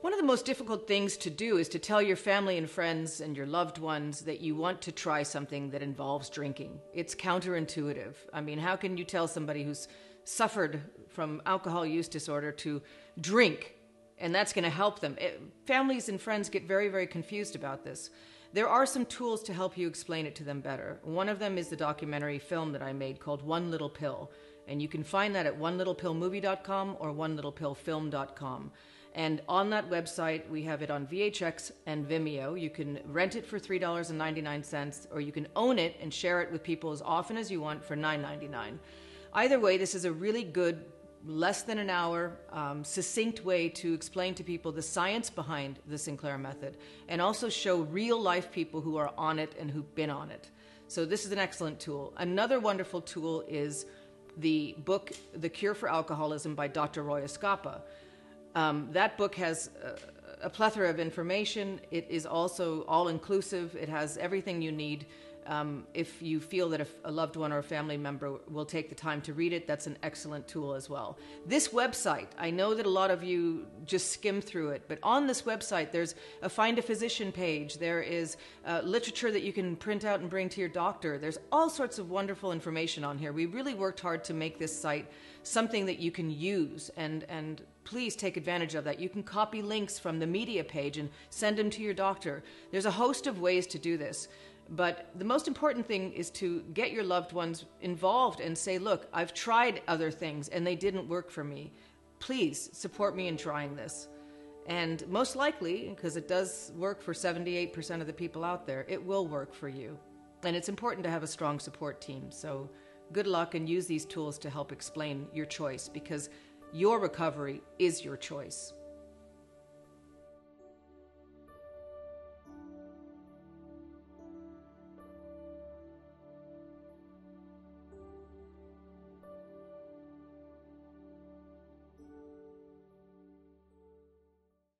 One of the most difficult things to do is to tell your family and friends and your loved ones that you want to try something that involves drinking. It's counterintuitive. I mean, how can you tell somebody who's suffered from alcohol use disorder to drink and that's going to help them? It, families and friends get very, very confused about this. There are some tools to help you explain it to them better. One of them is the documentary film that I made called One Little Pill, and you can find that at onelittlepillmovie.com or onelittlepillfilm.com. And on that website, we have it on VHX and Vimeo. You can rent it for $3.99, or you can own it and share it with people as often as you want for $9.99. Either way, this is a really good, less than an hour, um, succinct way to explain to people the science behind the Sinclair method and also show real life people who are on it and who've been on it. So, this is an excellent tool. Another wonderful tool is the book, The Cure for Alcoholism by Dr. Roy Eskapa. Um, that book has a, a, plethora of information. It is also all inclusive. It has everything you need. Um, if you feel that a, a, loved one or a family member will take the time to read it, that's an excellent tool as well. This website, I know that a lot of you just skim through it, but on this website, there's a find a physician page. There is uh, literature that you can print out and bring to your doctor. There's all sorts of wonderful information on here. We really worked hard to make this site something that you can use and, and please take advantage of that. You can copy links from the media page and send them to your doctor. There's a host of ways to do this. But the most important thing is to get your loved ones involved and say, look, I've tried other things and they didn't work for me. Please support me in trying this. And most likely, because it does work for 78% of the people out there, it will work for you. And it's important to have a strong support team. So good luck and use these tools to help explain your choice because your recovery is your choice.